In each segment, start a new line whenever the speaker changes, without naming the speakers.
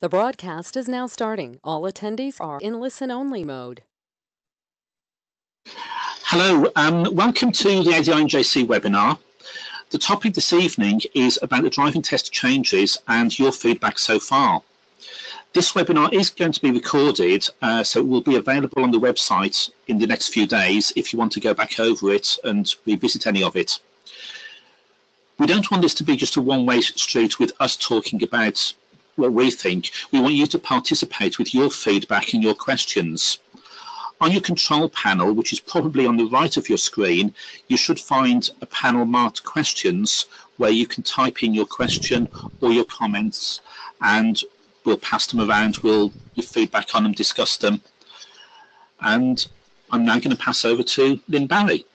The broadcast is now starting. All attendees are in listen-only mode.
Hello, um, welcome to the ADINJC webinar. The topic this evening is about the driving test changes and your feedback so far. This webinar is going to be recorded, uh, so it will be available on the website in the next few days if you want to go back over it and revisit any of it. We don't want this to be just a one-way street with us talking about what we think. We want you to participate with your feedback and your questions. On your control panel, which is probably on the right of your screen, you should find a panel marked questions where you can type in your question or your comments and we'll pass them around, we'll give feedback on them, discuss them. And I'm now going to pass over to Lynn Barrie.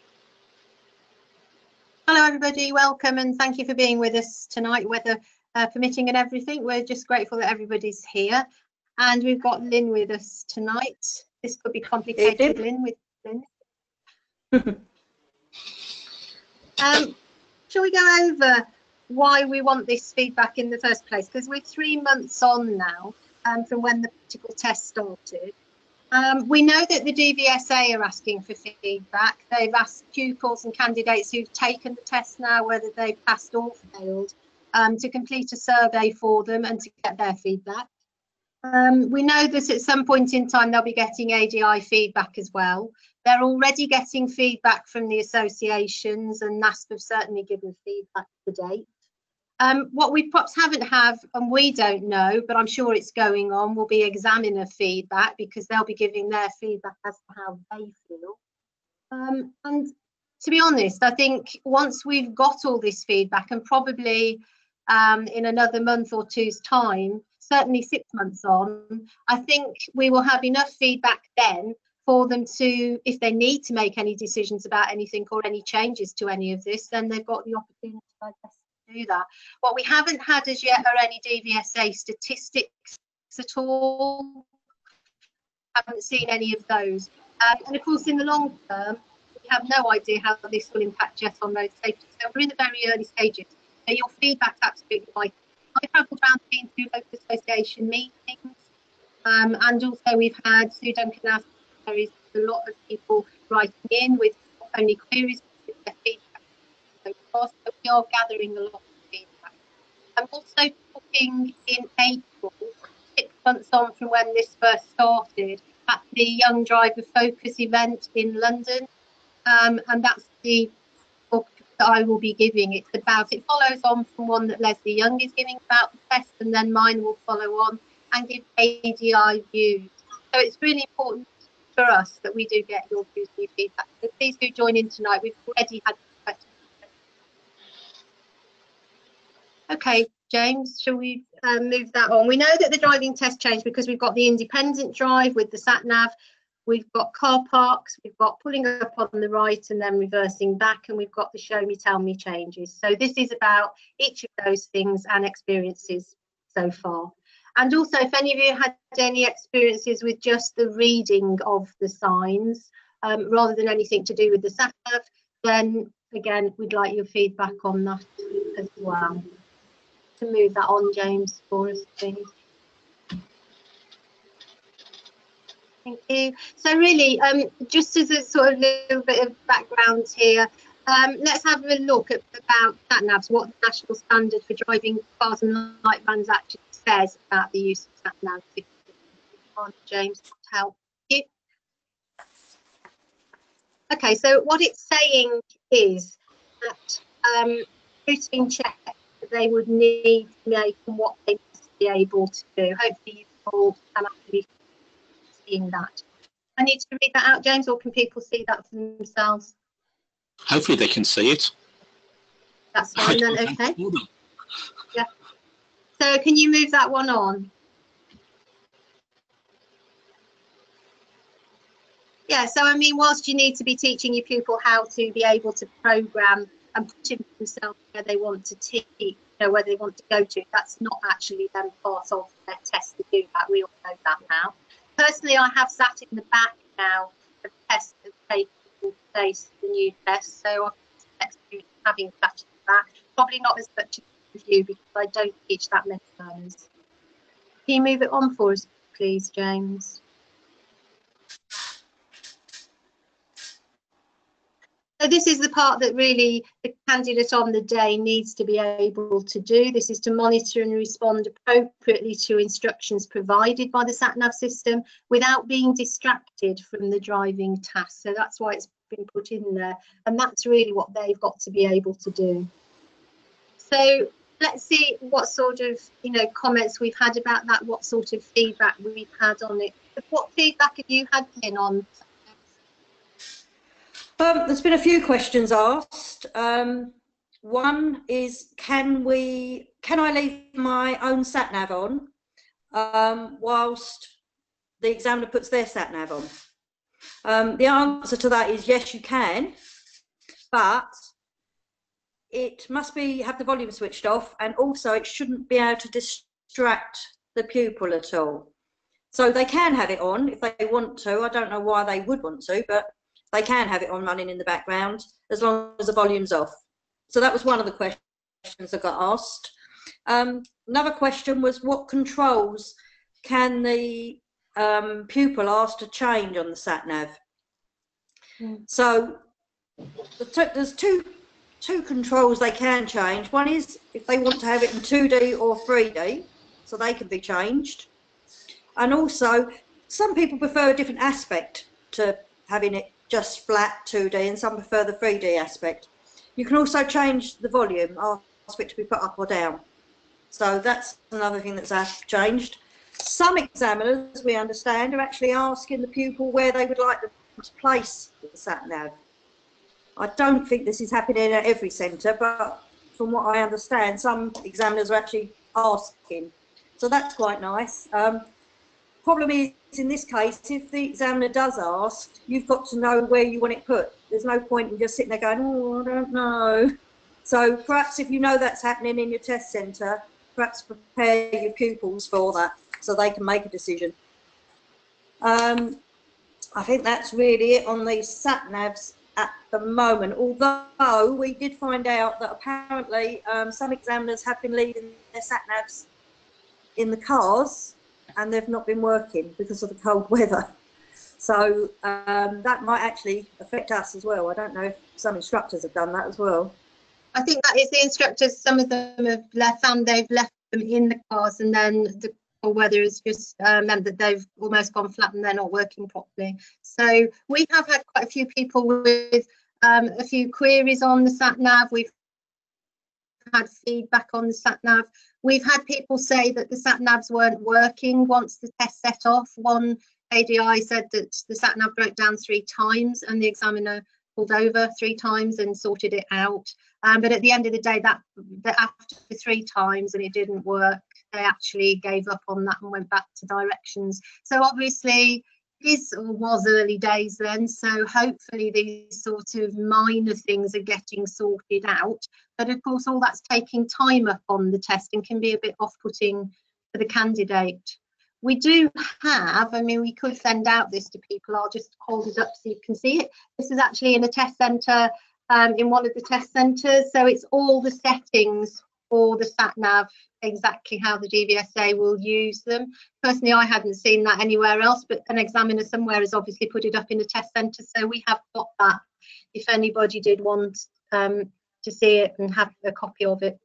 Hello everybody, welcome and thank you for being with us tonight, whether uh, permitting and everything. We're just grateful that everybody's here. And we've got Lynn with us tonight. This could be complicated, Lynn, with Lynn. um, shall we go over why we want this feedback in the first place? Because we're three months on now um, from when the practical test started. Um, we know that the DVSA are asking for feedback. They've asked pupils and candidates who've taken the test now whether they've passed or failed um, to complete a survey for them and to get their feedback. Um, we know that at some point in time they'll be getting ADI feedback as well. They're already getting feedback from the associations and NASP have certainly given feedback to date. Um, what we perhaps haven't have, and we don't know, but I'm sure it's going on, will be examiner feedback because they'll be giving their feedback as to how they feel. Um, and to be honest, I think once we've got all this feedback and probably um, in another month or two's time, certainly six months on, I think we will have enough feedback then for them to, if they need to make any decisions about anything or any changes to any of this, then they've got the opportunity, I guess, to do that. What we haven't had as yet are any DVSA statistics at all. Haven't seen any of those. Um, and of course, in the long term, we have no idea how this will impact jet on road safety. So we're in the very early stages. So your feedback's absolutely vital. I travelled around to local association meetings, um, and also we've had Sue Duncan asked there is a lot of people writing in with only queries their feedback. So we are gathering a lot of feedback. I'm also talking in April, six months on from when this first started, at the Young Driver Focus event in London, um, and that's the that I will be giving. It's about, it follows on from one that Lesley Young is giving about the test, and then mine will follow on and give ADI views. So it's really important for us that we do get your views and your feedback. So please do join in tonight. We've already had questions. Okay, James, shall we uh, move that on? We know that the driving test changed because we've got the independent drive with the sat nav We've got car parks, we've got pulling up on the right and then reversing back, and we've got the show me, tell me changes. So this is about each of those things and experiences so far. And also, if any of you had any experiences with just the reading of the signs, um, rather than anything to do with the sat then again, we'd like your feedback on that as well. To move that on, James, for us, please. Thank you. So really, um, just as a sort of little bit of background here, um, let's have a look at about sat navs, what the national standard for driving cars and light vans actually says about the use of sat navs. James, help you. Okay, so what it's saying is that um, routine check that they would need to make and what they must be able to do. Hopefully, you all can actually seeing that. I need to read that out, James, or can people see that for themselves?
Hopefully they can see it.
That's fine then, okay. Yeah. So can you move that one on? Yeah, so I mean, whilst you need to be teaching your pupil how to be able to program and put themselves where they want to teach, you know, where they want to go to, that's not actually then part of their test to do that. We all know that now personally, I have sat in the back now of tests that taken place, the new test, so experienced having sat in the back. Probably not as much as you because I don't teach that many learners. Can you move it on for us, please, James? So this is the part that really the candidate on the day needs to be able to do. This is to monitor and respond appropriately to instructions provided by the sat-nav system without being distracted from the driving task. So that's why it's been put in there. And that's really what they've got to be able to do. So let's see what sort of you know comments we've had about that, what sort of feedback we've had on it. What feedback have you had in on
um, there's been a few questions asked. Um, one is, can we, can I leave my own sat nav on um, whilst the examiner puts their sat nav on? Um, the answer to that is yes, you can, but it must be have the volume switched off, and also it shouldn't be able to distract the pupil at all. So they can have it on if they want to. I don't know why they would want to, but they can have it on running in the background as long as the volume's off. So that was one of the questions that got asked. Um, another question was what controls can the um, pupil ask to change on the sat nav? Mm. So the there's two two controls they can change. One is if they want to have it in 2D or 3D, so they can be changed. And also, some people prefer a different aspect to having it just flat 2D and some prefer the 3D aspect. You can also change the volume, ask it to be put up or down. So that's another thing that's changed. Some examiners, we understand, are actually asking the pupil where they would like to place the sat nav. I don't think this is happening at every centre, but from what I understand, some examiners are actually asking. So that's quite nice. Um, problem is in this case, if the examiner does ask, you've got to know where you want it put. There's no point in just sitting there going, oh, I don't know. So perhaps if you know that's happening in your test centre, perhaps prepare your pupils for that so they can make a decision. Um, I think that's really it on the sat navs at the moment. Although we did find out that apparently um, some examiners have been leaving their sat navs in the cars and they've not been working because of the cold weather. So um, that might actually affect us as well. I don't know if some instructors have done that as well.
I think that is the instructors. Some of them have left, found they've left them in the cars, and then the cold weather has just uh, meant that they've almost gone flat and they're not working properly. So we have had quite a few people with um, a few queries on the sat nav. We've had feedback on the sat nav. We've had people say that the sat navs weren't working once the test set off. One ADI said that the sat nav broke down three times and the examiner pulled over three times and sorted it out. Um, but at the end of the day, that, that after three times and it didn't work, they actually gave up on that and went back to directions. So obviously, is or was early days then so hopefully these sort of minor things are getting sorted out. But of course all that's taking time up on the test and can be a bit off-putting for the candidate. We do have i mean we could send out this to people. I'll just hold it up so you can see it. This is actually in a test center um, in one of the test centers so it's all the settings for the sat nav exactly how the DVSA will use them. Personally, I hadn't seen that anywhere else, but an examiner somewhere has obviously put it up in the test centre, so we have got that if anybody did want um, to see it and have a copy of it.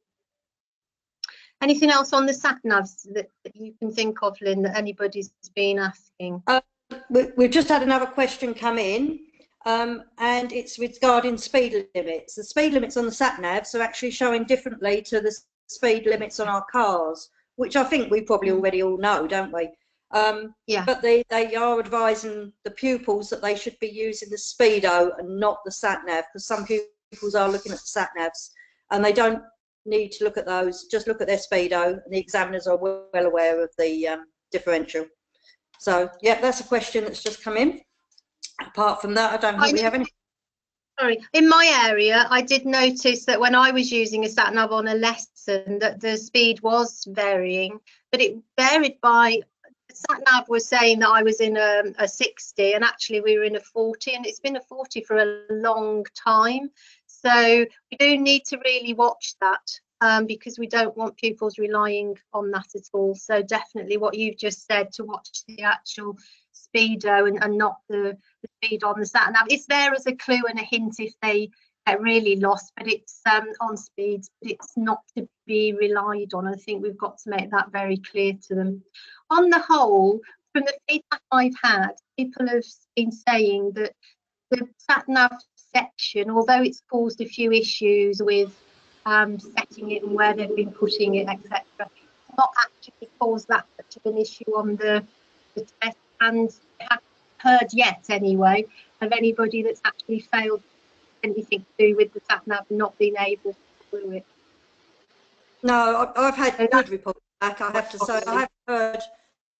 Anything else on the sat navs that, that you can think of, Lynn, that anybody's been asking?
Uh, we, we've just had another question come in. Um, and it's regarding speed limits. The speed limits on the sat navs are actually showing differently to the speed limits on our cars, which I think we probably mm. already all know, don't we? Um, yeah. But they, they are advising the pupils that they should be using the speedo and not the sat nav because some pupils are looking at the sat navs and they don't need to look at those. Just look at their speedo, and the examiners are well aware of the um, differential. So yeah, that's a question that's just come in. Apart from that, I don't think I we have any
sorry in my area i did notice that when i was using a sat nav on a lesson that the speed was varying but it varied by sat nav was saying that i was in a, a 60 and actually we were in a 40 and it's been a 40 for a long time so we do need to really watch that um, because we don't want pupils relying on that at all. So definitely what you've just said to watch the actual speedo and, and not the, the speed on the sat nav. It's there as a clue and a hint if they get really lost, but it's um, on speeds, but it's not to be relied on. I think we've got to make that very clear to them. On the whole, from the feedback I've had, people have been saying that the sat nav section, although it's caused a few issues with um, setting it and where they've been putting it, etc., not actually caused that much of an issue on the, the test and haven't heard yet anyway of anybody that's actually failed anything to do with the sat nav not being able to do it.
No, I've had
So
good reports back, I have to say. I have heard,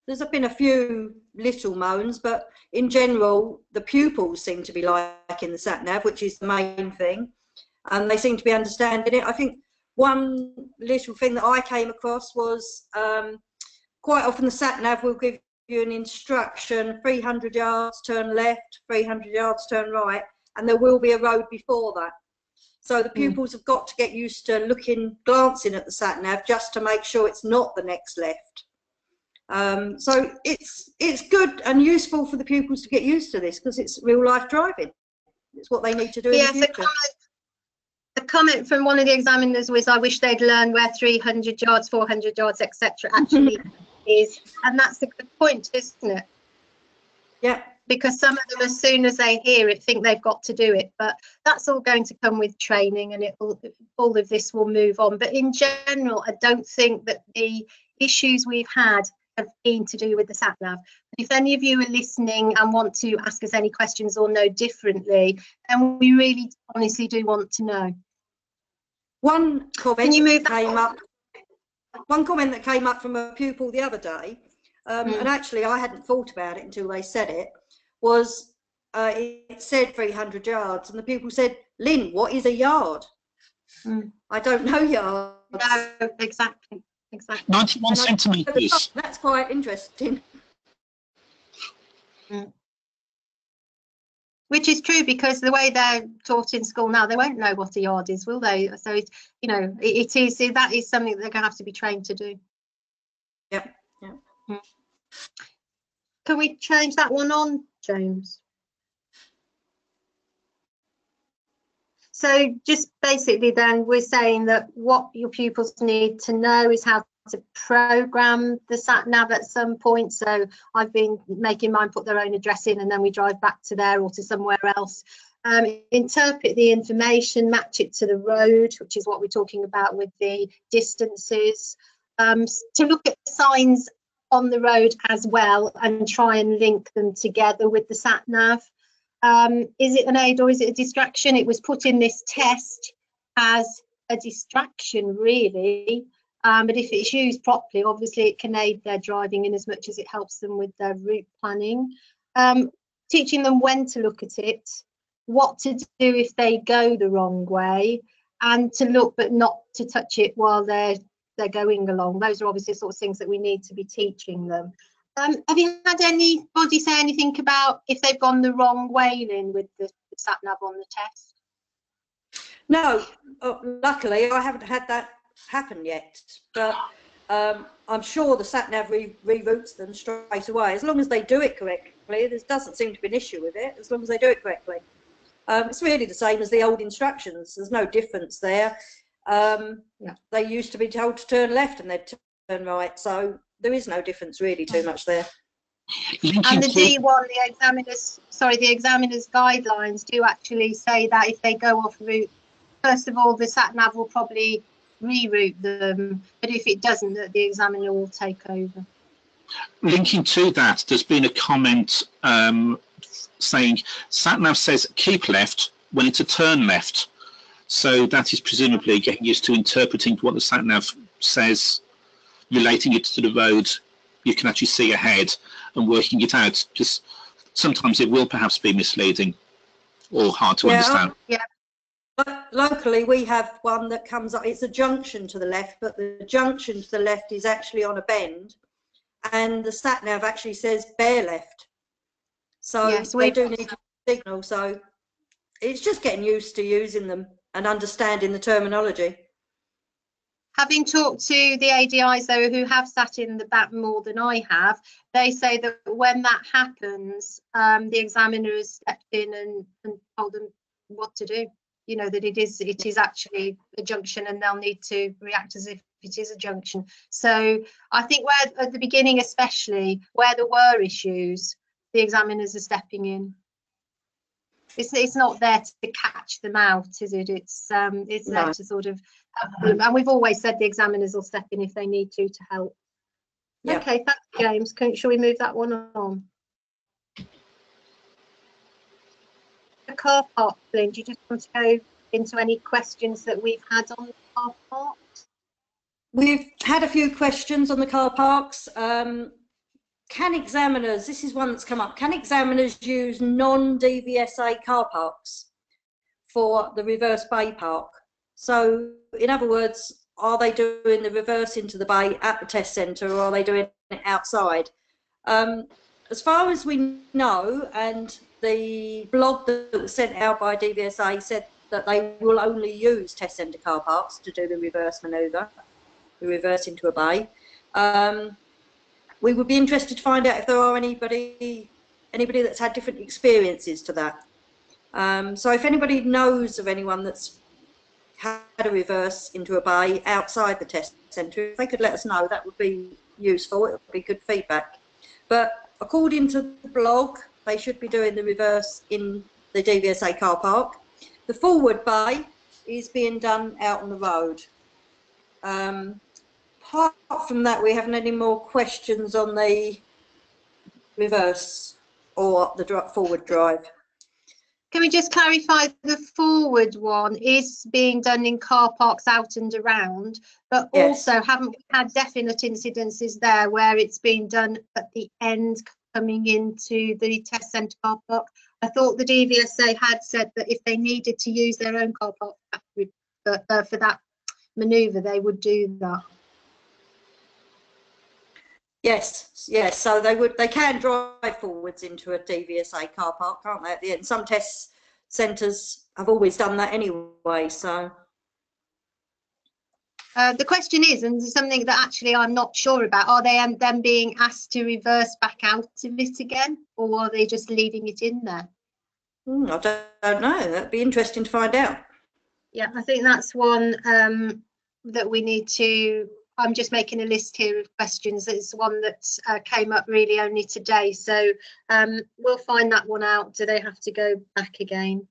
there's been a few little moans, but in general, the pupils seem to be liking the sat nav, which is the main thing. And they seem to be understanding it. I think one little thing that I came across was um, quite often the sat nav will give you an instruction 300 yards turn left, 300 yards turn right, and there will be a road before that. So the pupils have got to get used to looking, glancing at the sat nav just to make sure it's not the next left. Um, so it's it's good and useful for the pupils to get used to this because it's real life driving. It's what they need to do in
Yes,
the future.
a comment from one of the examiners was, I wish they'd learn where 300 yards, 400 yards, etc. actually is. And that's a good point, isn't it?
Yeah,
Because some of them, as soon as they hear it, think they've got to do it. But that's all going to come with training and it will, all of this will move on. But in general, I don't think that the issues we've had have been to do with the sat nav. If any of you are listening and want to ask us any questions or know differently, then we really honestly do want to know.
one comment
you move that
came
on?
up. One comment that came up from a pupil the other day, um,
Mm.
and actually I hadn't thought about it until they said it, was uh, it said 300 yards, and the pupil said, "Lynn, what is a yard?"
Mm.
I don't know yards.
No, exactly, exactly.
91
And I-
centimetres.
That's quite interesting.
Which is true because the way they're taught in school now, they won't know what a yard is, will they? So it's, you know, it, it is that is something that they're going to have to be trained to do.
Yep, yep.
Mm. Can we change that one on, James? So just basically then we're saying that what your pupils need to know is how to program the sat nav at some point. So I've been making mine put their own address in and then we drive back to there or to somewhere else. Um, interpret the information, match it to the road, which is what we're talking about with the distances. Um, to look at signs on the road as well and try and link them together with the sat nav. Um, is it an aid or is it a distraction? It was put in this test as a distraction, really. Um, but if it's used properly, obviously it can aid their driving in as much as it helps them with their route planning. Um, teaching them when to look at it, what to do if they go the wrong way, and to look but not to touch it while they're they're going along. Those are obviously sort of things that we need to be teaching them. Um, have you had anybody say anything about if they've gone the wrong way, Lynn, with the, the sat nav on the test?
No, uh, luckily I haven't had that happen yet, but um, I'm sure the sat nav re- reroutes them straight away as long as they do it correctly. There doesn't seem to be an issue with it as long as they do it correctly. Um, it's really the same as the old instructions. There's no difference there. Um,
Yeah.
They used to be told to turn left and they'd turn right, so there is no difference really too much there.
And the DT1, the examiners, sorry, the examiners guidelines do actually say that if they go off route, first of all, the sat nav will probably reroute them, but if it doesn't, that the examiner will take over.
linking to that, there's been a comment um, saying SatNav says keep left when it's a turn left. So that is presumably getting used to interpreting what the SatNav says, relating it to the road you can actually see ahead and working it out. Because sometimes it will perhaps be misleading or hard to
Yeah,
understand.
Lo- Locally, we have one that comes up, it's a junction to the left, but the junction to the left is actually on a bend. And the sat nav actually says bear left. So
Yes, we-
do need to signal. So it's just getting used to using them and understanding the terminology.
Having talked to the ADIs though who have sat in the back more than I have, they say that when that happens, um, the examiner has stepped in and, and told them what to do. You know that it is it is actually a junction, and they'll need to react as if it is a junction. So I think where at the beginning, especially where there were issues, the examiners are stepping in. It's it's not there to catch them out, is it? It's um it's there to sort of. And we've always said the examiners will step in if they need to to help.
Yeah.
Okay, thanks, James. Can, shall we move that one on? Car park, Lynn, do you just want to go into any questions that we've had on the car parks?
We've had a few questions on the car parks. Um, can examiners, this is one that's come up, can examiners use non-DVSA car parks for the reverse bay park? So in other words, are they doing the reverse into the bay at the test centre or are they doing it outside? Um, as far as we know, and the blog that was sent out by DVSA said that they will only use test centre car parks to do the reverse manoeuvre the reverse into a bay. Um, we would be interested to find out if there are anybody anybody that's had different experiences to that. Um, so if anybody knows of anyone that's had a reverse into a bay outside the test centre, if they could let us know, that would be useful. It would be good feedback. But according to the blog, they should be doing the reverse in the DVSA car park. The forward bay is being done out on the road. Um, apart from that, we haven't any more questions on the reverse or the forward drive.
Can we just clarify the forward one is being done in car parks out and around, but
Yes.
also haven't we had definite incidences there where it's been done at the end coming into the test centre car park? I thought the DVSA had said that if they needed to use their own car park for, uh, for that manoeuvre, they would do that.
Yes, yes. So they would, they can drive forwards into a DVSA car park, can't they? At the end, some test centres have always done that anyway. So
Uh, the question is, and something that actually I'm not sure about, are they um, then being asked to reverse back out of it again, or are they just leaving it in there?
hmm, I don't, don't know. That'd be interesting to find out.
Yeah, I think that's one um, that we need to. I'm just making a list here of questions. It's one that uh, came up really only today, so um, we'll find that one out. Do they have to go back again?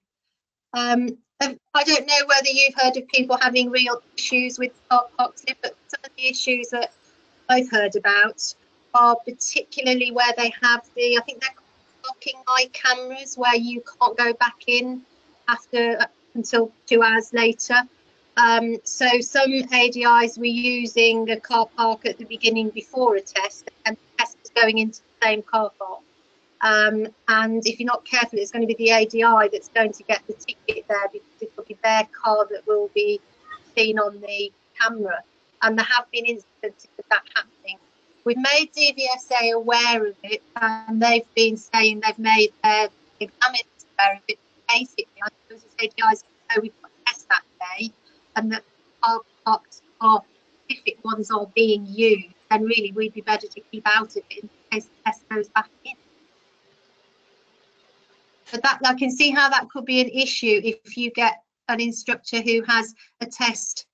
Um, I don't know whether you've heard of people having real issues with car parks, but some of the issues that I've heard about are particularly where they have the, I think they're ParkingEye cameras, where you can't go back in after uh, until two hours later. Um, so some ADIs were using a car park at the beginning before a test, and the test was going into the same car park. Um, and if you're not careful, it's going to be the ADI that's going to get the ticket there because it will be their car that will be seen on the camera. And there have been instances of that happening. We've made DVSA aware of it, and they've been saying they've made their examiners aware of it. Basically, I suppose it's ADIs so we've got test that day, and that car parks are specific ones are being used, then really we'd be better to keep out of it in case the test goes back in. But that I can see how that could be an issue if you get an instructor who has a test.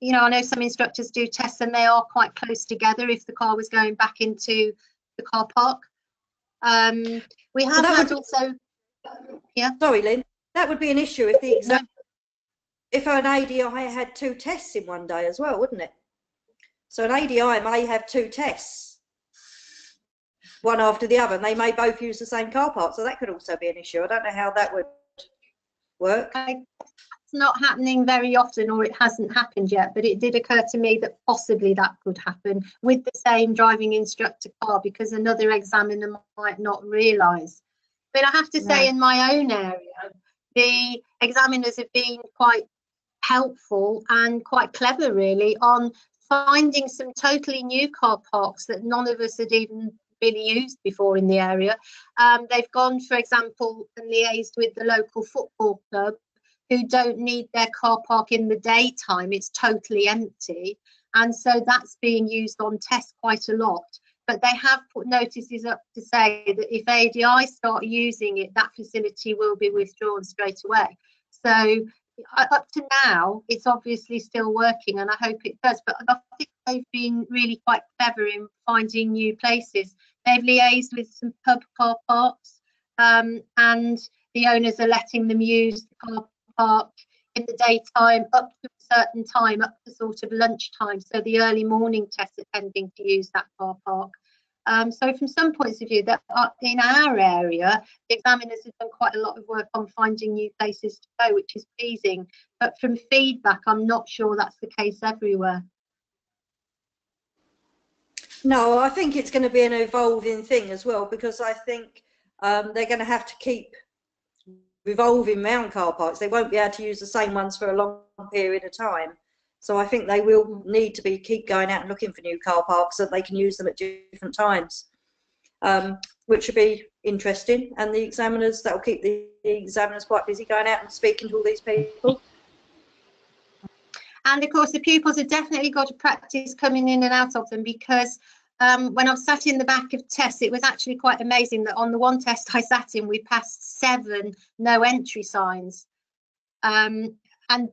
You know, I know some instructors do tests and they are quite close together if the car was going back into the car park. Um, we have
that
had
would-
also, yeah,
Sorry, Lynn. That would be an issue if the exam, if an ADI had two tests in one day as well, wouldn't it? So an ADI may have two tests, one after the other, and they may both use the same car park. So that could also be an issue. I don't know how that would work.
I- it's not happening very often or it hasn't happened yet, but it did occur to me that possibly that could happen with the same driving instructor car because another examiner might not realise. But I have to say,
No.
in my own area, the examiners have been quite helpful and quite clever, really, on finding some totally new car parks that none of us had even really used before in the area. Um, they've gone, for example, and liaised with the local football club who don't need their car park in the daytime. It's totally empty. And so that's being used on tests quite a lot. But they have put notices up to say that if ADI start using it, that facility will be withdrawn straight away. So uh, up to now, it's obviously still working, and I hope it does. But I think they've been really quite clever in finding new places. They've liaised with some pub car parks, um, and the owners are letting them use the car park in the daytime up to a certain time, up to sort of lunchtime. So the early morning tests are tending to use that car park. Um, so from some points of view, that uh, in our area, the examiners have done quite a lot of work on finding new places to go, which is pleasing. But from feedback, I'm not sure that's the case everywhere.
No, I think it's going to be an evolving thing as well because I think um, they're going to have to keep revolving round car parks. They won't be able to use the same ones for a long period of time. So I think they will need to be keep going out and looking for new car parks so that they can use them at different times, um, which would be interesting. And the examiners that will keep the, the examiners quite busy going out and speaking to all these people.
And of course, the pupils have definitely got to practice coming in and out of them because um, when I've sat in the back of tests, it was actually quite amazing that on the one test I sat in, we passed seven no entry signs. Um, and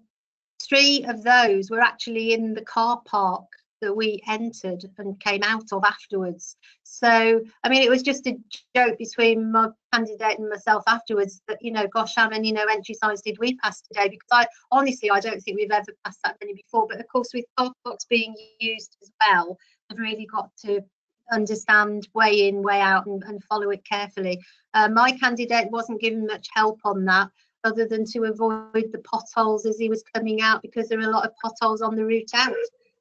three of those were actually in the car park that we entered and came out of afterwards. So, I mean, it was just a joke between my candidate and myself afterwards that, you know, gosh, how many no entry signs did we pass today? Because I honestly, I don't think we've ever passed that many before. But of course, with parks being used as well, I've really got to understand way in, way out, and, and follow it carefully. Uh, my candidate wasn't given much help on that other than to avoid the potholes as he was coming out because there are a lot of potholes on the route out.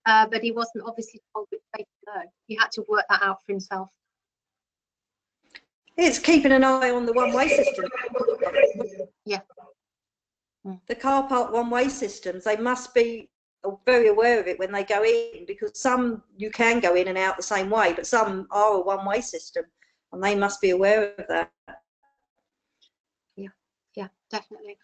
Uh, but he wasn't obviously told which way to go. He had to work that out for himself.
It's keeping an eye on the one-way system.
Yeah.
The car park one-way systems, they must be very aware of it when they go in because some you can go in and out the same way, but some are a one-way system and they must be aware of that
yeah, yeah, definitely.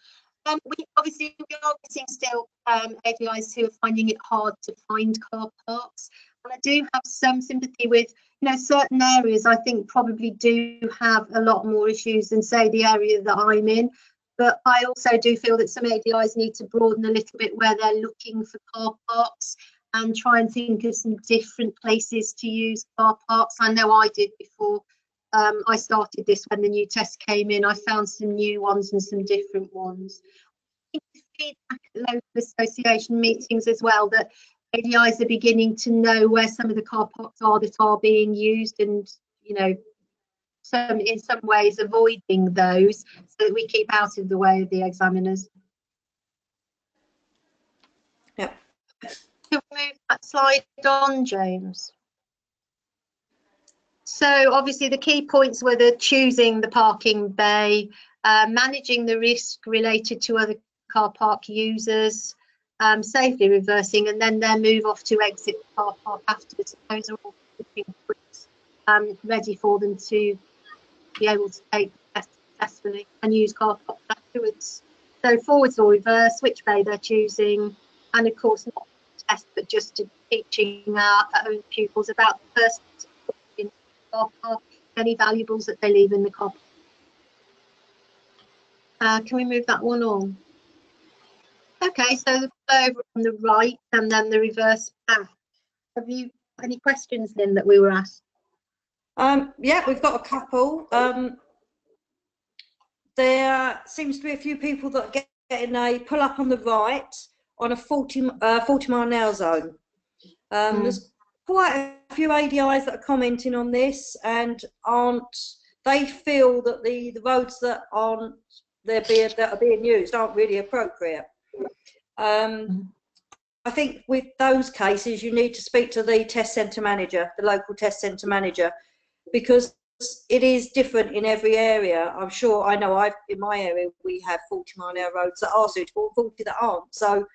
Um, we obviously we are getting still um, ADIs who are finding it hard to find car parks, and I do have some sympathy with you know certain areas. I think probably do have a lot more issues than say the area that I'm in. But I also do feel that some ADIs need to broaden a little bit where they're looking for car parks and try and think of some different places to use car parks. I know I did before um, I started this when the new test came in. I found some new ones and some different ones. Feedback at local association meetings as well that ADIs are beginning to know where some of the car parks are that are being used and, you know, some in some ways avoiding those so that we keep out of the way of the examiners.
Yeah.
Can we move that slide on, James? So obviously the key points were the choosing the parking bay, uh, managing the risk related to other car park users, um, safely reversing, and then their move off to exit the car park afterwards. Those are all points um, ready for them to be able to take successfully and use car park afterwards. So forwards or reverse, which bay they're choosing, and of course not test, but just teaching our own pupils about the first any valuables that they leave in the car uh, can we move that one on? Okay, so the over on the right and then the reverse path. Have you any questions Lynn, that we were asked?
Um, yeah, we've got a couple. Um, there seems to be a few people that get getting a pull up on the right on a 40, uh, 40 mile an hour zone. Um, mm. There's quite a few ADIs that are commenting on this and aren't, they feel that the, the roads that aren't, they're being, that are being used aren't really appropriate. Um, I think with those cases, you need to speak to the test centre manager, the local test centre manager, because it is different in every area. I'm sure I know I've in my area we have 40 mile an hour roads that are suitable, 40 that aren't. So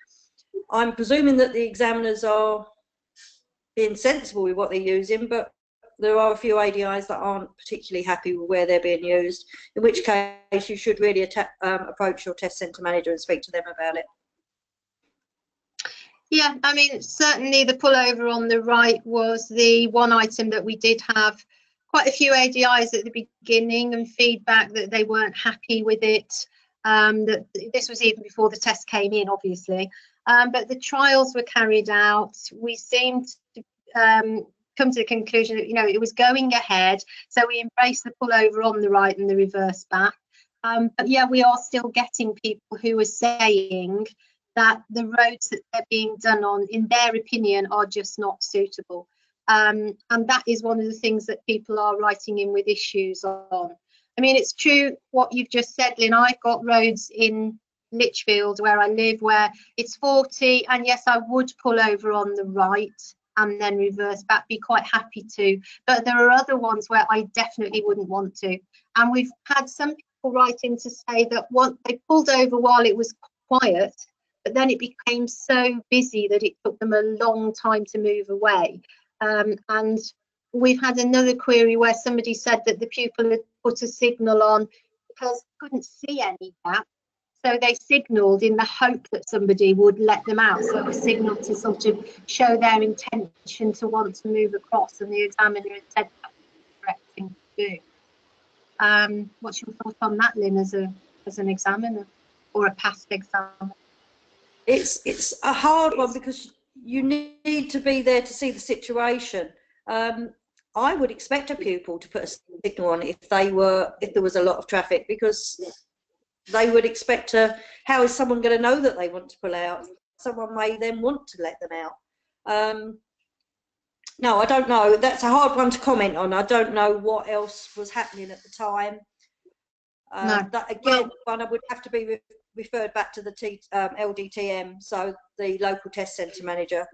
I'm presuming that the examiners are being sensible with what they're using, but there are a few ADIs that aren't particularly happy with where they're being used, in which case you should really um, approach your test centre manager and speak to them about it.
Yeah, I mean, certainly the pullover on the right was the one item that we did have quite a few ADIs at the beginning and feedback that they weren't happy with it. Um, that this was even before the test came in, obviously. Um, but the trials were carried out. We seemed to um, come to the conclusion that you know it was going ahead, so we embraced the pullover on the right and the reverse back. Um, but yeah, we are still getting people who are saying that the roads that they're being done on, in their opinion, are just not suitable. Um, and that is one of the things that people are writing in with issues on. I mean, it's true what you've just said, Lynn. I've got roads in Lichfield where I live where it's 40, and yes, I would pull over on the right and then reverse back, be quite happy to. But there are other ones where I definitely wouldn't want to. And we've had some people write in to say that once they pulled over while it was quiet, but then it became so busy that it took them a long time to move away. Um, and we've had another query where somebody said that the pupil had put a signal on because couldn't see any gap. So they signalled in the hope that somebody would let them out. So it was a signal to sort of show their intention to want to move across, and the examiner had said that's the correct thing to do. Um, what's your thought on that, Lynn, as a as an examiner or a past examiner?
It's it's a hard one because you need to be there to see the situation. Um, I would expect a pupil to put a signal on if they were if there was a lot of traffic because they would expect to. How is someone going to know that they want to pull out? Someone may then want to let them out. Um, no, I don't know. That's a hard one to comment on. I don't know what else was happening at the time. Um,
No.
That again, one I would have to be re- referred back to the T, um, LDTM, so the local test centre manager.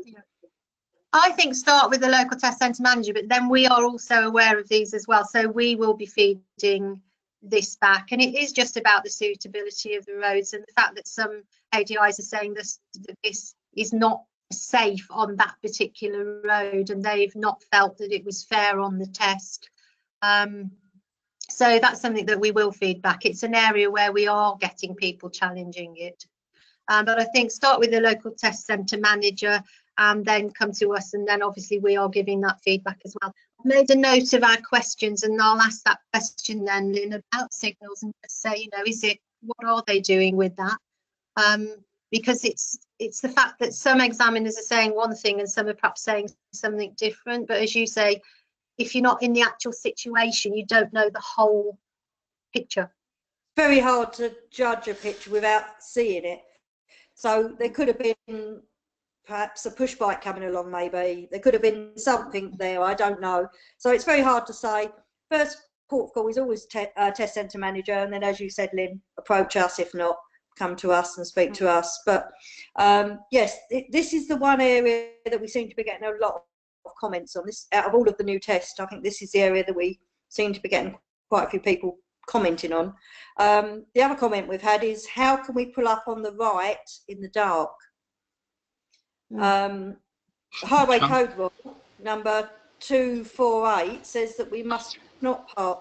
I think start with the local test centre manager, but then we are also aware of these as well. So we will be feeding this back. And it is just about the suitability of the roads and the fact that some ADIs are saying this, that this is not safe on that particular road and they've not felt that it was fair on the test. Um, so that's something that we will feed back. It's an area where we are getting people challenging it. Um, but I think start with the local test centre manager and then come to us and then obviously we are giving that feedback as well. I've made a note of our questions and I'll ask that question then Lynn about signals and just say, you know, is it what are they doing with that? Um, because it's it's the fact that some examiners are saying one thing and some are perhaps saying something different. But as you say, if you're not in the actual situation, you don't know the whole picture.
Very hard to judge a picture without seeing it. So there could have been perhaps a push bike coming along, maybe. There could have been something there, I don't know. So it's very hard to say. First port call is always te- uh, test centre manager, and then, as you said, Lynn, approach us if not, come to us and speak to us. But um, yes, it, this is the one area that we seem to be getting a lot of comments on. This out of all of the new tests, I think this is the area that we seem to be getting quite a few people commenting on. Um, the other comment we've had is how can we pull up on the right in the dark? Um, Highway Code Rule number 248 says that we must not park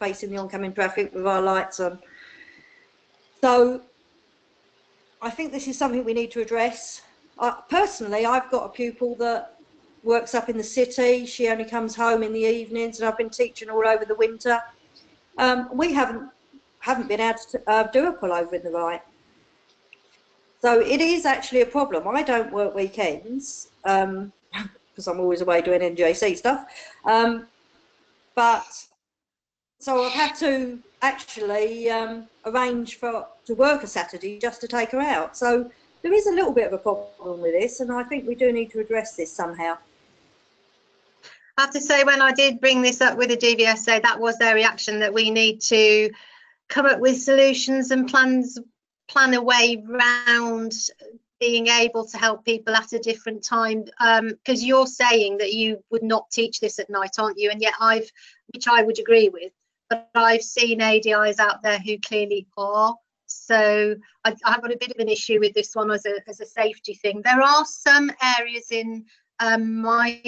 facing the oncoming traffic with our lights on. So I think this is something we need to address. Uh, personally, I've got a pupil that works up in the city. She only comes home in the evenings, and I've been teaching all over the winter. Um, we haven't haven't been able to uh, do a pullover in the right. So it is actually a problem. I don't work weekends because I'm always away doing NJC stuff. Um, but so I've had to actually um, arrange for to work a Saturday just to take her out. So there is a little bit of a problem with this, and I think we do need to address this somehow.
I have to say, when I did bring this up with the DVSA, that was their reaction that we need to come up with solutions and plans, plan a way round being able to help people at a different time. Because you're saying that you would not teach this at night, aren't you? And yet I've, which I would agree with, but I've seen ADIs out there who clearly are. So I, I've got a bit of an issue with this one as a as a safety thing. There are some areas in um, my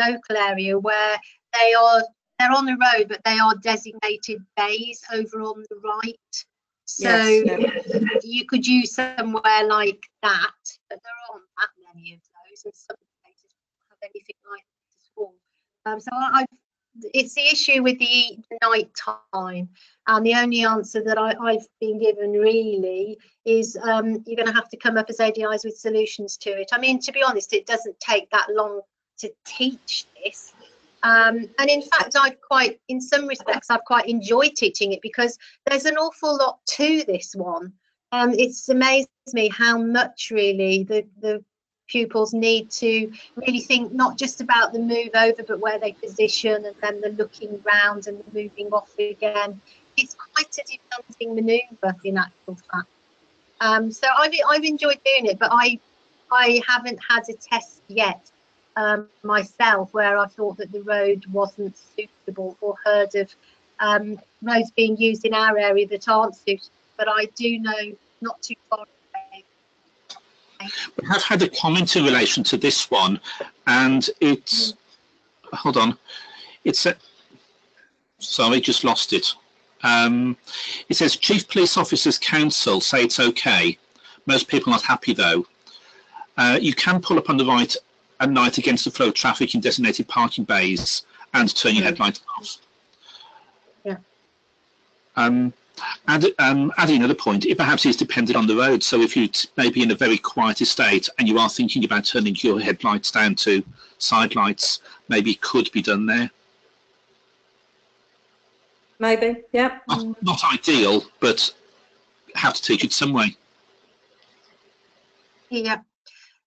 local area where they are they're on the road, but they are designated bays over on the right. So
Yes,
you could use somewhere like that, but there aren't that many of those, and some places don't have anything like that at all. Um, so I, it's the issue with the night time, and the only answer that I, I've been given really is um, you're going to have to come up as ADIs with solutions to it. I mean, to be honest, it doesn't take that long to teach this. Um, and in fact, I've quite, in some respects, I've quite enjoyed teaching it because there's an awful lot to this one. Um, it's amazed me how much really the, the pupils need to really think not just about the move over, but where they position and then the looking round and the moving off again. It's quite a demanding manoeuvre in actual fact. Um, so I've, I've enjoyed doing it, but I, I haven't had a test yet um, myself where I thought that the road wasn't suitable or heard of um, roads being used in our area that aren't suitable. But I do know not too far away.
We have had a comment in relation to this one, and it's hold on. It's a, sorry, just lost it. Um, it says Chief Police Officers Council say it's okay. Most people are not happy though. Uh, you can pull up on the right at night against the flow of traffic in designated parking bays and turn your
Mm.
headlights off.
Yeah.
Um, and um, adding another point, it perhaps is dependent on the road. So if you t- maybe in a very quiet estate and you are thinking about turning your headlights down to side lights, maybe it could be done there.
maybe, yeah.
Not, not ideal, but have to teach it some way.
Yeah.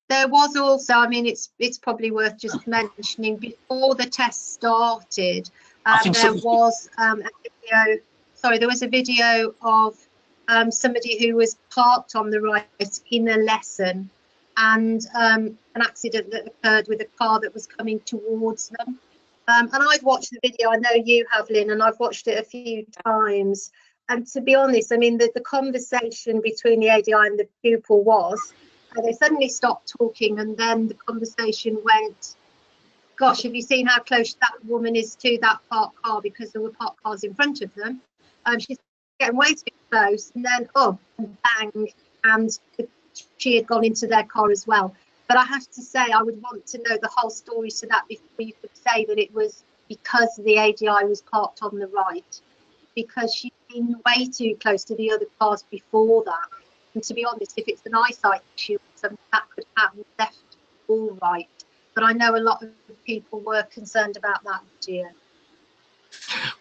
There was also, I mean, it's it's probably worth just mentioning before the test started, um, there
so.
was um, a video. Sorry, there was a video of um, somebody who was parked on the right in a lesson, and um, an accident that occurred with a car that was coming towards them. Um, and I've watched the video. I know you have, Lynn, and I've watched it a few times. And to be honest, I mean, the, the conversation between the ADI and the pupil was, uh, they suddenly stopped talking, and then the conversation went, "Gosh, have you seen how close that woman is to that parked car? Because there were parked cars in front of them. Um, she's getting way too close." And then, oh, bang, and she had gone into their car as well. But I have to say, I would want to know the whole story to that before you could say that it was because the ADI was parked on the right, because she'd been way too close to the other cars before that. And to be honest, if it's an eyesight issue, something that could happen left or right. But I know a lot of people were concerned about that this year.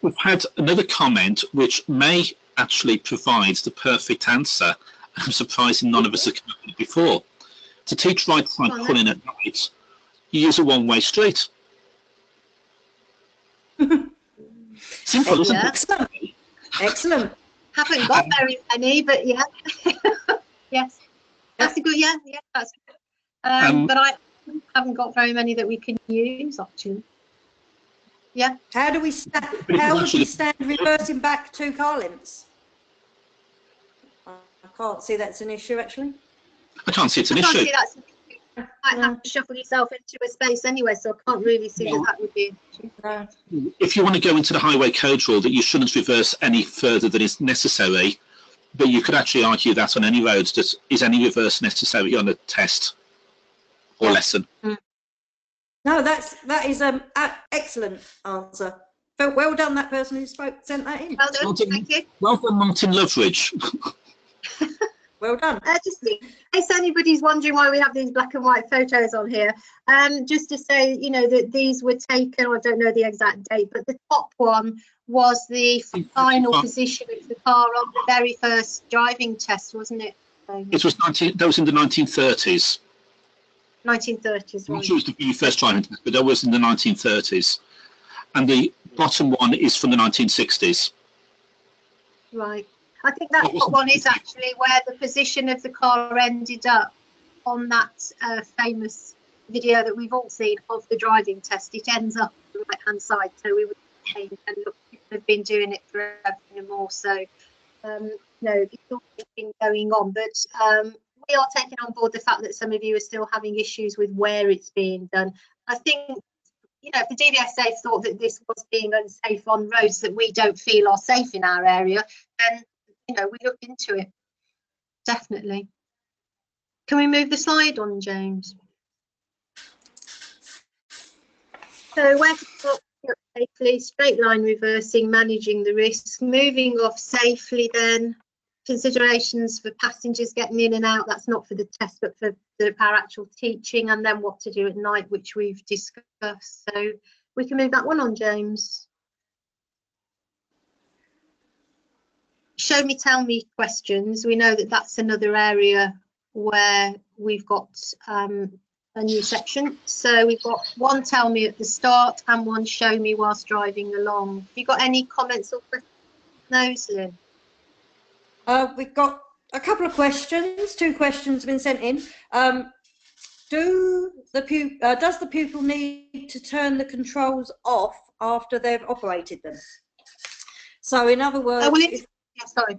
We've had another comment which may actually provide the perfect answer. I'm surprised none of us have come up with it before. To teach right side
Go on then.
pulling at night, you use a one-way street. Simple, isn't
Yeah.
it?
Excellent. Excellent.
Haven't got very many, but yeah. yes. That's a good, yeah, yeah, that's good. Um,
Um,
but I haven't got very many that we can use actually. Yeah.
How do we stand, how would
actually-
we stand reversing back two car lengths? I I can't see that's an issue, actually.
I can't see it's an
I can't
issue.
see that's. You might have to shuffle yourself into a space anyway, so I can't really see that that would be an issue.
If you want to go into the highway code rule that you shouldn't reverse any further than is necessary, but you could actually argue that on any roads, is any reverse necessary on a test or
Yeah.
lesson? Mm.
No, that's, that is um, an excellent answer. Well, well done, that person who spoke, sent that in.
Well
Well
done,
done.
thank you.
Well done, Martin Loveridge.
Well done.
Uh, just in case anybody's wondering why we have these black and white photos on here, um, just to say, you know, that these were taken, I don't know the exact date, but the top one was the final position of the car on the very first driving test, wasn't it?
It was 19, that was in the 1930s.
1930s,
I'm not sure it was the first driving test, but that was in the 1930s. And the bottom one is from the 1960s.
Right. I think that
What was
top
the-
one is actually where the position of the car ended up on that uh, famous video that we've all seen of the driving test. It ends up on the right hand side, so we would say, and look, have been doing it forever and more. So, um, no, it's all been going on, but um, we are taking on board the fact that some of you are still having issues with where it's being done. I think you know, if the DVSA thought that this was being unsafe on roads that we don't feel are safe in our area, then, you know, we look into it. Definitely. Can we move the slide on, James? So where to stop safely, straight line reversing, managing the risks, moving off safely then, considerations for passengers getting in and out, that's not for the test, but for the, our actual teaching, and then what to do at night, which we've discussed. So we can move that one on, James. Show me, tell me questions. We know that that's another area where we've got um, a new section. So we've got one tell me at the start and one show me whilst driving along. Have you got any comments or questions? No, Lynn?
Uh, we've got a couple of questions. Two questions have been sent in. Um, do the pu- uh, does the pupil need to turn the controls off after they've operated them? So, in other words,
Oh, well,
if,
yeah, sorry.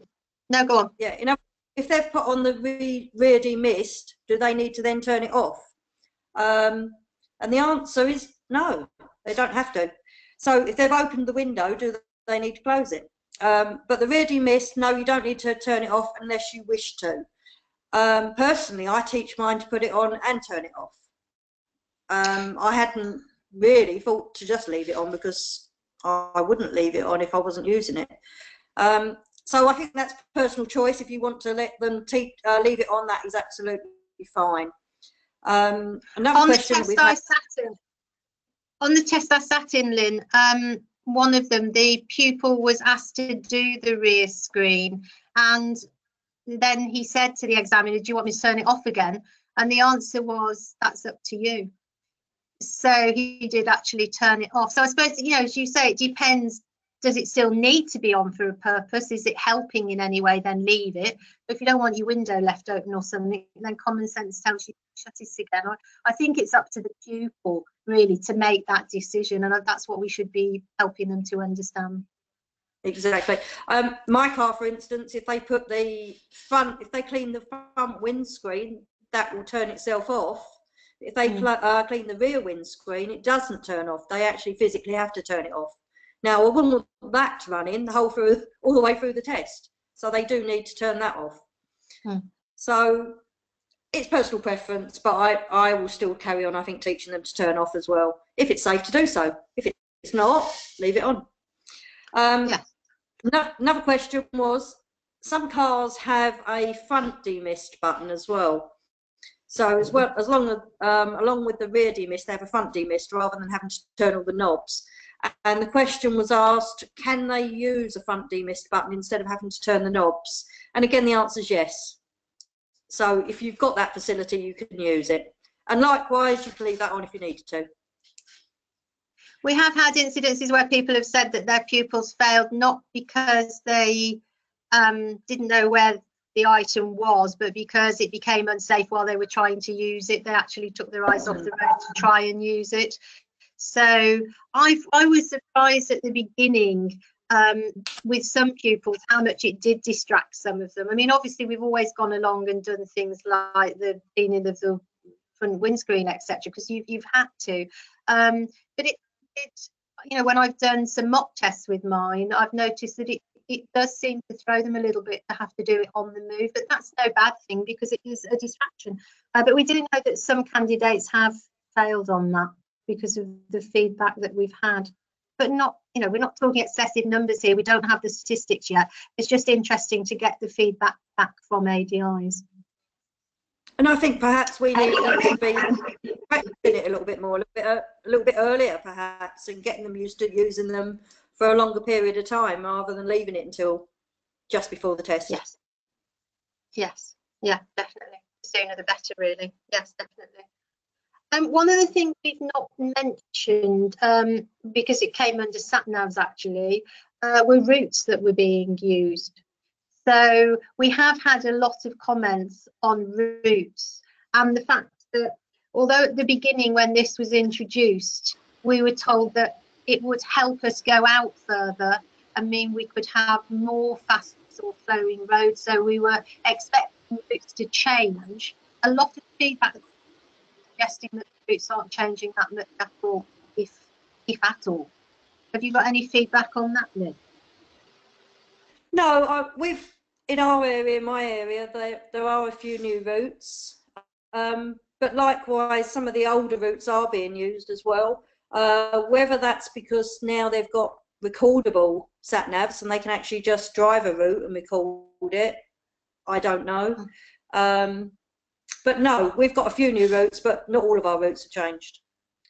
No, go on.
yeah, in other, if they've put on the re- rear demist, do they need to then turn it off? Um, and the answer is no, they don't have to. So, if they've opened the window, do they need to close it? Um, but the rear demist, no, you don't need to turn it off unless you wish to. Um, personally, I teach mine to put it on and turn it off. Um, I hadn't really thought to just leave it on because I wouldn't leave it on if I wasn't using it. Um, so I think that's personal choice. If you want to let them te- uh, leave it on, that is absolutely fine. Um, another
on the
question
test
we've
I sat in, on the test I sat in, Lynn, um, one of them, the pupil was asked to do the rear screen, and then he said to the examiner, "Do you want me to turn it off again?" And the answer was, "That's up to you." So he did actually turn it off. So I suppose you know, as you say, it depends. Does it still need to be on for a purpose? Is it helping in any way? Then leave it. But if you don't want your window left open or something, then common sense tells you to shut it again. I, I think it's up to the pupil really to make that decision, and that's what we should be helping them to understand.
Exactly. Um, my car, for instance, if they put the front, if they clean the front windscreen, that will turn itself off. If they
Mm.
uh, clean the rear windscreen, it doesn't turn off. They actually physically have to turn it off. Now, I wouldn't want that to run in the whole through all the way through the test, so they do need to turn that off.
Mm.
So it's personal preference, but I, I will still carry on. I think teaching them to turn off as well, if it's safe to do so. If it's not, leave it on. Um,
Yeah.
no- another question was, some cars have a front demist button as well. So as well as long as um, along with the rear demist, they have a front demist rather than having to turn all the knobs. And the question was asked, can they use a front demist button instead of having to turn the knobs? And again, the answer is yes. So if you've got that facility, you can use it. And likewise, you can leave that on if you need to.
We have had incidences where people have said that their pupils failed not because they um, didn't know where the item was, but because it became unsafe while they were trying to use it. They actually took their eyes off the road to try and use it. So I I was surprised at the beginning um, with some pupils how much it did distract some of them. I mean, obviously we've always gone along and done things like the cleaning of the front windscreen, etc., because you've you've had to. Um, but it it you know when I've done some mock tests with mine, I've noticed that it it does seem to throw them a little bit to have to do it on the move, but that's no bad thing because it is a distraction. Uh, but we did know that some candidates have failed on that because of the feedback that we've had. But not, you know, we're not talking excessive numbers here. We don't have the statistics yet. It's just interesting to get the feedback back from ADIs.
And I think perhaps we need to be practicing it a little bit more, a little bit, a little bit earlier, perhaps, and getting them used to using them for a longer period of time rather than leaving it until just before the test.
Yes. Yes. Yeah, definitely. The sooner the better, really. Yes, definitely. Um, one of the things we've not mentioned, um, because it came under satnavs actually, uh, were routes that were being used. So we have had a lot of comments on routes and the fact that although at the beginning when this was introduced, we were told that it would help us go out further and mean we could have more fast or flowing roads. So we were expecting routes to change. A lot of feedback suggesting that routes aren't changing that much at all, if if at all. Have you got any feedback on that, Lynn?
No, I, we've in our area, my area, there there are a few new routes, um, but likewise, some of the older routes are being used as well. Uh, whether that's because now they've got recordable sat navs and they can actually just drive a route and record it, I don't know. Um, but no, we've got a few new routes, but not all of our routes have changed,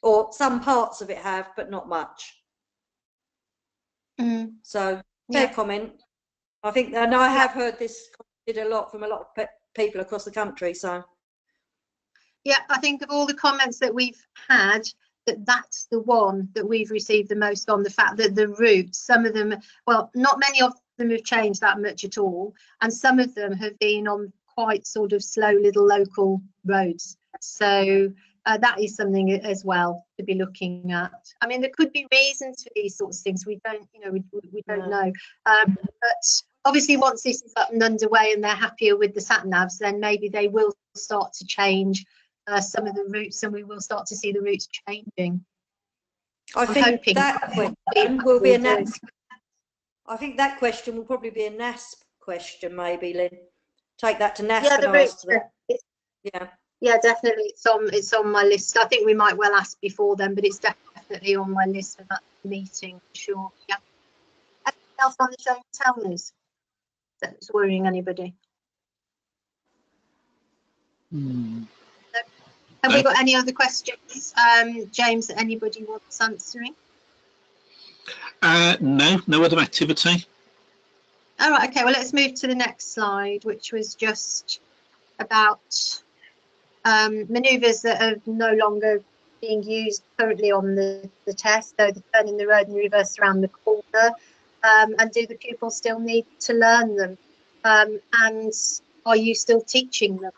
or some parts of it have, but not much.
Mm.
So fair
Yeah.
comment. I think, and I have heard this a lot from a lot of pe- people across the country. So
Yeah, I think of all the comments that we've had, that that's the one that we've received the most on the fact that the routes, some of them, well, not many of them have changed that much at all, and some of them have been on quite sort of slow little local roads. So uh, that is something as well to be looking at. I mean, there could be reasons for these sorts of things. We don't, you know, we, we- don't know. Um, but obviously, once this is up and underway and they're happier with the sat navs, then maybe they will start to change uh, some of the routes and we will start to see the routes changing.
I
I'm
think
hoping
that
that
question will be a. NASP. I think that question will probably be a NASP question, maybe, Lynn. Take that to NASP
Yeah, the
ask
routes.
them.
it's-
Yeah.
Yeah, definitely. It's on. It's on my list. I think we might well ask before then, but it's definitely on my list for that meeting. for Sure. Yeah. Anything else on the show and tell, Liz? That's worrying anybody.
Hmm.
Have we got any other questions, um, James? That anybody wants answering?
Uh, no, no other activity.
All right, okay, well, let's move to the next slide, which was just about um, manoeuvres that are no longer being used currently on the, the test, so the turn in the road and reverse around the corner. Um, and do the pupils still need to learn them? Um, and are you still teaching them?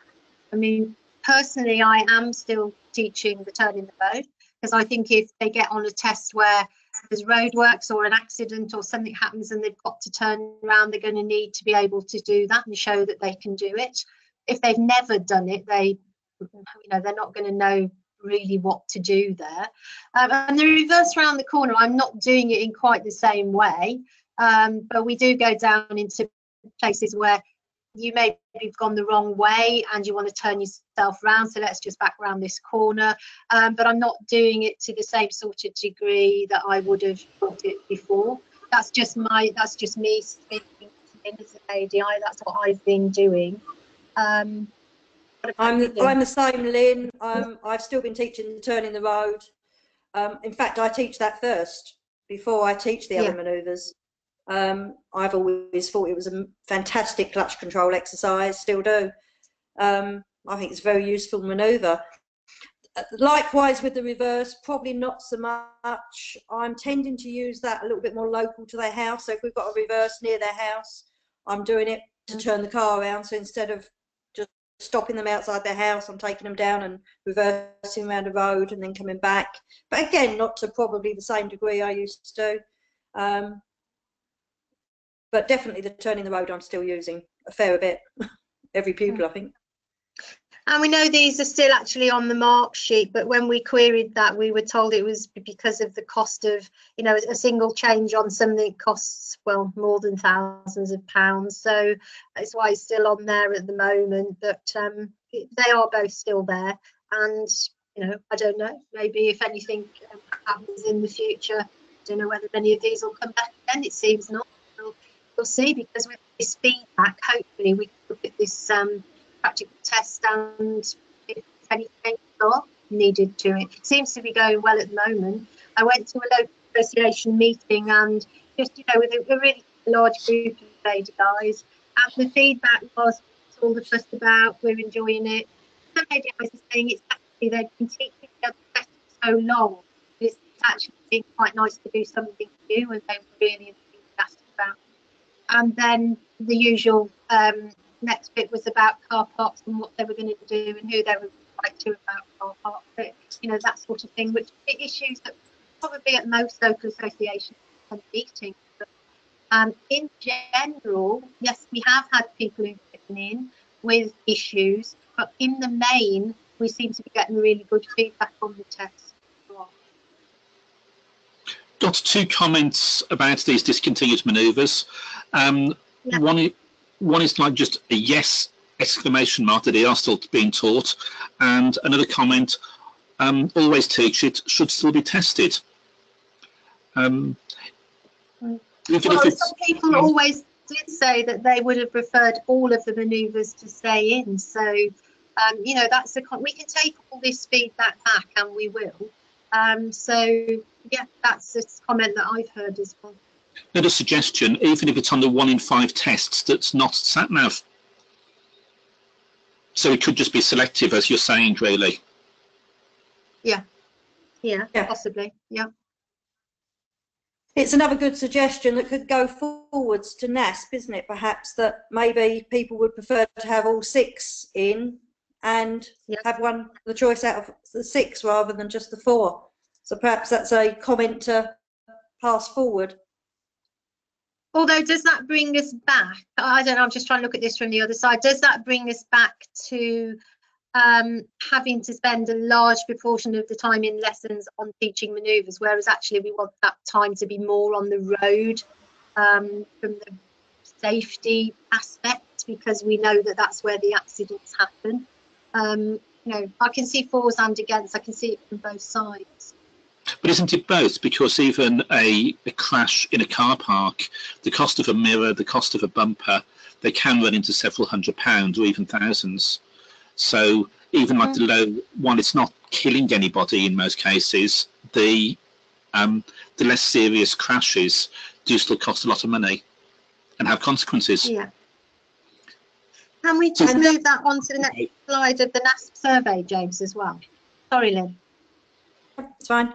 I mean, personally, I am still teaching the turn in the road because I think if they get on a test where there's roadworks or an accident or something happens and they've got to turn around, they're going to need to be able to do that and show that they can do it. If they've never done it, they, you know, they're not going to know really what to do there. Um, and the reverse round the corner, I'm not doing it in quite the same way, um, but we do go down into places where you maybe have gone the wrong way and you want to turn yourself around So let's just back around this corner. Um, but I'm not doing it to the same sort of degree that I would have taught it before. That's just my, that's just me speaking as an ADI. That's what I've been doing. Um,
I'm,
Lynn?
I'm the same, Lynn. Um, I've still been teaching the turning the road. Um, in fact, I teach that first before I teach the
Yeah.
other manoeuvres. Um, I've always thought it was a fantastic clutch control exercise, still do. Um, I think it's a very useful manoeuvre. Uh, Likewise with the reverse, probably not so much. I'm tending to use that a little bit more local to their house. So if we've got a reverse near their house, I'm doing it to turn the car around. So instead of just stopping them outside their house. I'm taking them down and reversing around the road and then coming back. But again, not to probably the same degree I used to. Um, but definitely the turning the road I'm still using a fair bit. Every pupil, I think.
And we know these are still actually on the mark sheet, but when we queried that, we were told it was because of the cost of, you know, a single change on something costs, well, more than thousands of pounds. So that's why it's still on there at the moment, but um, they are both still there. And, you know, I don't know, maybe if anything um, happens in the future, I don't know whether any of these will come back again. It seems not. We'll, see because with this feedback, hopefully we can look at this um, practical test and if any changes are needed to it. It seems to be going well at the moment. I went to a local association meeting and just, you know, with a, a really large group of ADIs, and the feedback was all the fuss about, we're enjoying it. Some lady guys are saying it's actually they've been teaching the other for so long, it's actually been quite nice to do something new and they really. And then the usual um, next bit was about car parks and what they were going to do and who they were right to about car parks, but, you know, that sort of thing, which issues that probably at most local associations are meeting. But, um, in general, yes, we have had people who've written in with issues, but in the main, we seem to be getting really good feedback on the test.
Got two comments about these discontinued manoeuvres. Um,
Yeah.
One, one is like just a yes exclamation mark that they are still being taught, and another comment: um, always teach it should still be tested. Um.
Well, some people always did say that they would have preferred all of the manoeuvres to stay in. So, um, you know, that's the con- we can take all this feedback back, and we will. Um, so, yeah, that's a comment that I've heard as well.
another suggestion, even if it's on the one in five tests that's not sat nav. So it could just be selective, as you're saying, really.
Yeah,
Yeah.
possibly. Yeah.
It's another good suggestion that could go forwards to NASP, isn't it? Perhaps that maybe people would prefer to have all six in and
Yeah.
have one the choice out of the six rather than just the four. So perhaps that's a comment to pass forward.
Although, does that bring us back? I don't know. I'm just trying to look at this from the other side. Does that bring us back to um, having to spend a large proportion of the time in lessons on teaching manoeuvres, whereas actually we want that time to be more on the road um, from the safety aspect because we know that that's where the accidents happen. Um, you know, I can see fours and against. I can see it from both sides.
But isn't it both? Because even a, a crash in a car park, the cost of a mirror, the cost of a bumper, they can run into several hundred pounds or even thousands. So even like the low one, it's not killing anybody in most cases. The um, the less serious crashes do still cost a lot of money and have consequences.
Yeah. Can we just
And-
move that on to the next slide of the NASP survey, James, as well? Sorry, Lynn.
It's fine.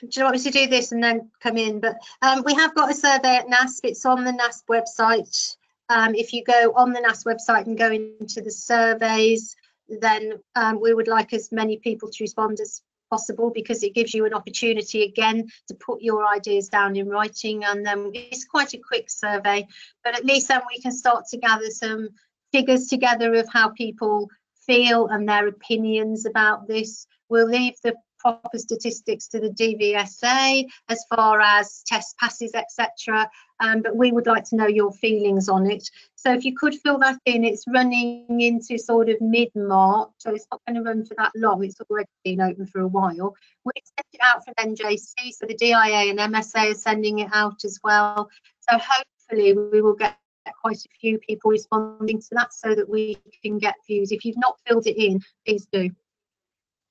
Do you want me to do this and then come in? But um, we have got a survey at NASP. It's on the NASP website. Um, if you go on the NASP website and go into the surveys, then um, we would like as many people to respond as possible because it gives you an opportunity again to put your ideas down in writing and then it's quite a quick survey but at least then we can start to gather some figures together of how people feel and their opinions about this we'll leave the proper statistics to the DVSA as far as test passes, etc. Um, but we would like to know your feelings on it. So if you could fill that in, it's running into sort of mid-March, so it's not going to run for that long. It's already been open for a while. We sent it out from NJC, so the DIA and MSA are sending it out as well. So hopefully we will get quite a few people responding to that so that we can get views. If you've not filled it in, please do.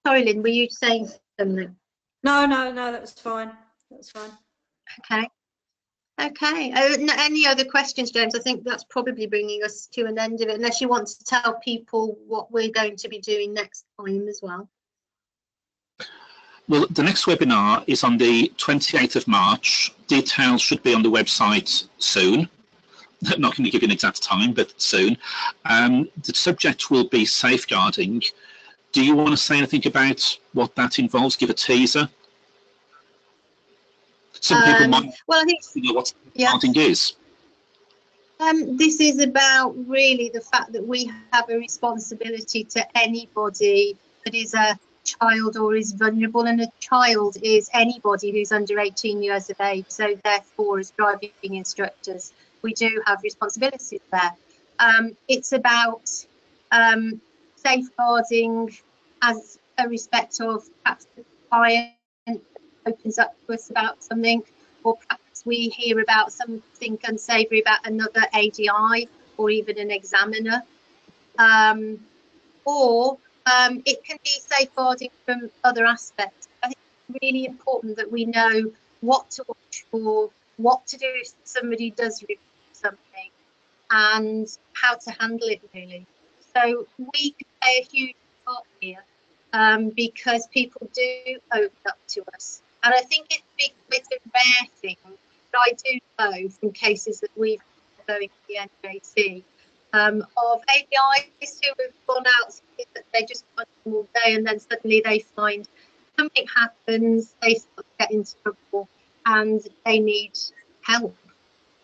Sorry, Lynn, were you saying something?
No, no, no, was fine. That's fine.
Okay. Okay. Uh, n- any other questions, James? I think that's probably bringing us to an end of it, unless you want to tell people what we're going to be doing next time as well.
Well, the next webinar is on the 28th of March. Details should be on the website soon. I'm Not going to give you an exact time, but soon. Um, the subject will be safeguarding. Do you want to say anything about what that involves? Give a teaser. Some people
Um,
might
Well, I think
know what
yeah.
is.
Um, this is about really the fact that we have a responsibility to anybody that is a child or is vulnerable, and a child is anybody who's under 18 years of age. So, therefore, as driving instructors, we do have responsibilities there. Um, it's about um, safeguarding as a respect of perhaps the client opens up to us about something, or perhaps we hear about something unsavoury about another ADI or even an examiner. Um, or um, it can be safeguarding from other aspects. I think it's really important that we know what to watch for, what to do if somebody does report something, and how to handle it really. So we can play a huge part here um, because people do open up to us. And I think it's, big, it's a rare thing, but I do know from cases that we've going to the NJC um, of ADIs who have gone out, that they just them all day, and then suddenly they find something happens, they start get into trouble, and they need help.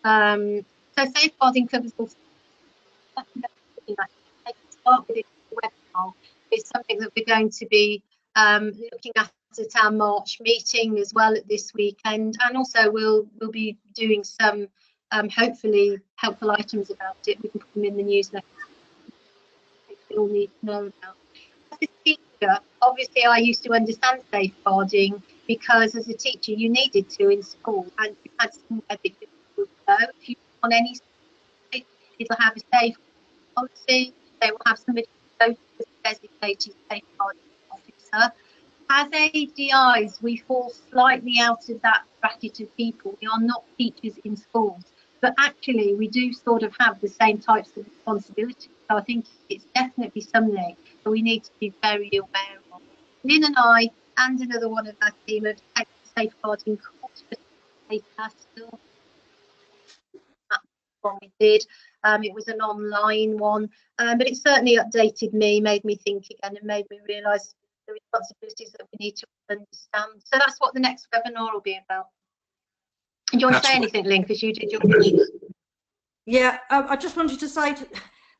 Um, so safeguarding covers all. Start with it is something that we're going to be um, looking at at our March meeting as well at this weekend, and also we'll we'll be doing some um, hopefully helpful items about it. We can put them in the newsletter. We all need to know about. As a teacher, obviously, I used to understand safeguarding because as a teacher you needed to in school, and you had somewhere that you could go. If you on any, it'll have a safe policy. They will have somebody designated safeguarding officer as ADIs, we fall slightly out of that bracket of people. We are not teachers in schools, but actually we do sort of have the same types of responsibilities. So I think it's definitely something that we need to be very aware of. Lynn and I, and another one of our team, have taken safeguarding course for still. That's what we did. Um, it was an online one, um, but it certainly updated me, made me think again, and made me realise the responsibilities that we need to understand. So that's what the next webinar will be about. Do you want to say anything, Lynn, because you did your?
Yeah, um, I just wanted to say to,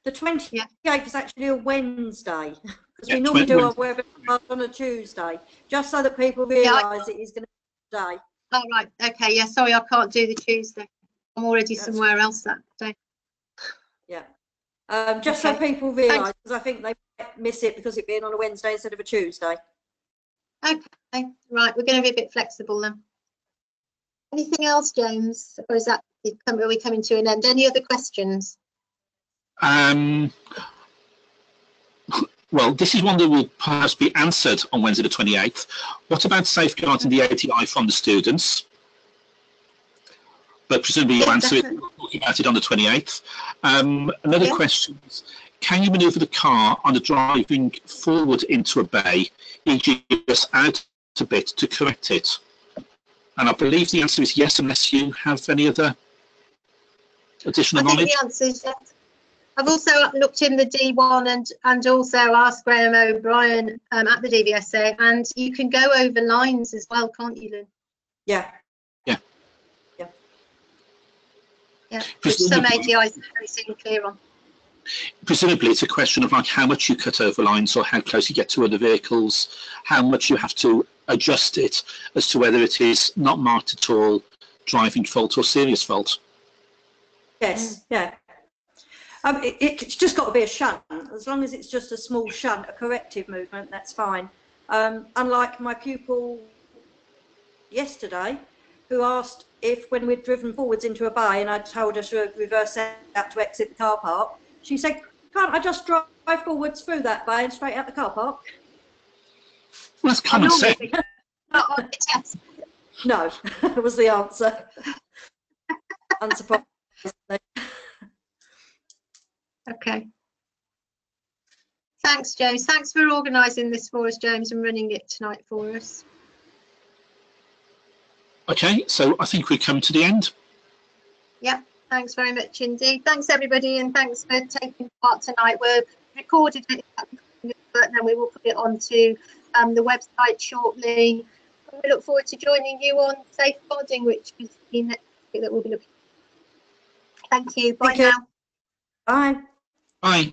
the 28th is actually a Wednesday because
Yeah,
we normally do our webinar on a Tuesday, just so that people
Yeah, I-
realise it is going to be a day.
Oh, right. Okay. Yeah. Sorry, I can't do the Tuesday. I'm already
That's
somewhere else that day.
Yeah. Um, just so people realise, because I think they might miss it because it being on a Wednesday instead of a Tuesday.
Okay. Right. We're going to be a bit flexible then. Anything else, James? Or is that come- are we coming to an end? Any other questions?
Um, well, this is one that will perhaps be answered on Wednesday the 28th. What about safeguarding the ADI from the students? But presumably you
Yeah,
answer it,
definitely.
talking about it on the 28th. Um, another
Yeah.
question is, can you manoeuvre the car on the driving forward into a bay, e.g. just out a bit to correct it? And I believe the answer is yes, unless you have any other additional
I
additional
think
knowledge.
the answer is yes. I've also looked in the DT1 and and also asked Graham O'Brien um, at the DVSA, and you can go over lines as well, can't you, Lynn?
Yeah.
Yeah, which some
Presumably-
ADIs don't seem clear on.
presumably it's a question of like how much you cut over lines or how close you get to other vehicles, how much you have to adjust it as to whether it is not marked at all, driving fault or serious fault.
Yes. Yeah. Um, it, it's just got to be a shunt. As long as it's just a small shunt, a corrective movement, that's fine. Um, unlike my pupil yesterday, who asked if when we'd driven forwards into a bay and I told her to reverse out to exit the car park, she said, "Can't I just drive forwards through that bay and straight out the car park?"
Well, that's common
Normally
sense.
Not on the test.
No, was the answer. Unsurprisingly.
Okay. Thanks, James. Thanks for organising this for us, James, and running it tonight for us.
Okay, so I think we've come to the end.
Yeah, thanks very much indeed. Thanks, everybody, and thanks for taking part tonight. We're recorded it, but then we will put it onto um, the website shortly. We look forward to joining you on safeguarding, which is the next thing that we'll be looking. Thank you. Bye
Thank you.
now.
Bye.
Bye.